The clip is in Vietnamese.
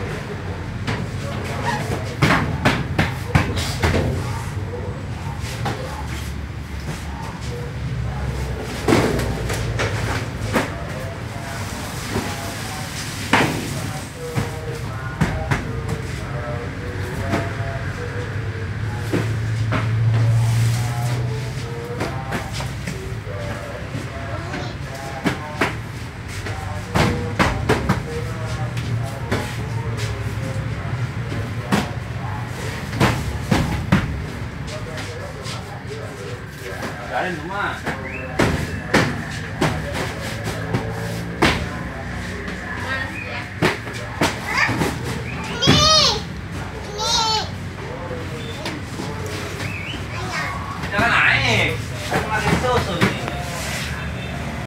down. Trả lên đúng không? Cho nó nãy, nó ăn đến sơ sừng